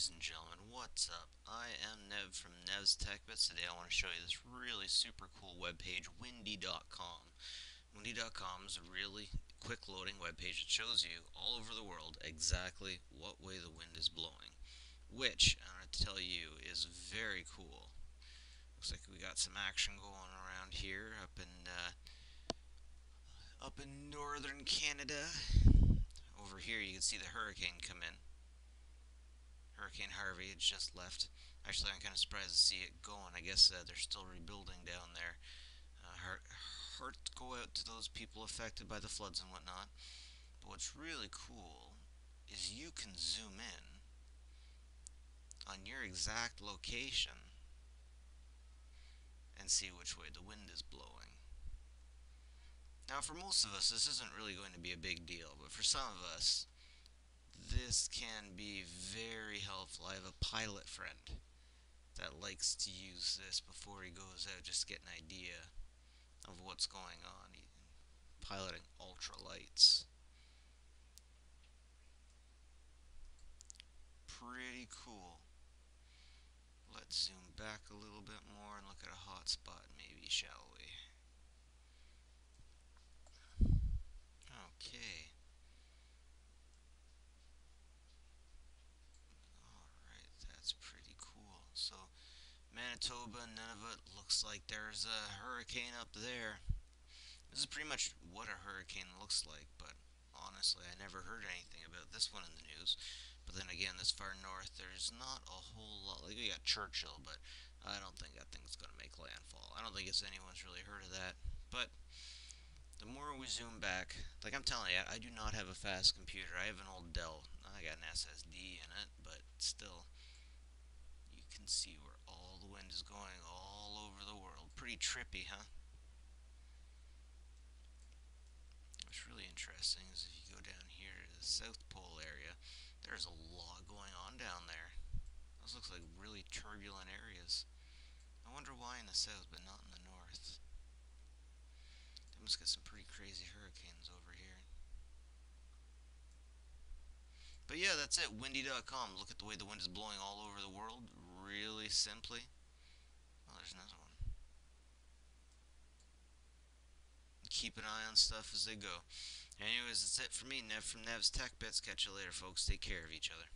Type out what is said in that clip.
Ladies and gentlemen, what's up? I am Nev from Nev's Tech Bits. Today I want to show you this really super cool webpage, windy.com. Windy.com is a really quick loading webpage that shows you all over the world exactly what way the wind is blowing. Which, I'm going to tell you, is very cool. Looks like we got some action going around here up in uh, up in northern Canada. Over here you can see the hurricane come in. Hurricane Harvey had just left. Actually, I'm kind of surprised to see it going. I guess uh, they're still rebuilding down there. Uh, heart, heart go out to those people affected by the floods and whatnot. But what's really cool is you can zoom in on your exact location and see which way the wind is blowing. Now, for most of us, this isn't really going to be a big deal, but for some of us, this can be very helpful. I have a pilot friend that likes to use this before he goes out just to get an idea of what's going on. He, piloting ultralights. Pretty cool. Let's zoom back a little bit more and look at a hot spot maybe, shall we? Manitoba, Nunavut, looks like there's a hurricane up there. This is pretty much what a hurricane looks like, but honestly, I never heard anything about this one in the news. But then again, this far north, there's not a whole lot. Like, we got Churchill, but I don't think that thing's going to make landfall. I don't think it's anyone's really heard of that. But the more we zoom back, like I'm telling you, I do not have a fast computer. I have an old Dell. I got an SSD in it, but still can see where all the wind is going all over the world. Pretty trippy, huh? What's really interesting is if you go down here to the South Pole area, there's a lot going on down there. Those looks like really turbulent areas. I wonder why in the south but not in the north. They must get some pretty crazy hurricanes over here. But yeah, that's it. Windy.com. Look at the way the wind is blowing all over the world. Really simply. Oh, there's another one. Keep an eye on stuff as they go. Anyways, that's it for me. Nev from Nev's Tech Bits. Catch you later, folks. Take care of each other.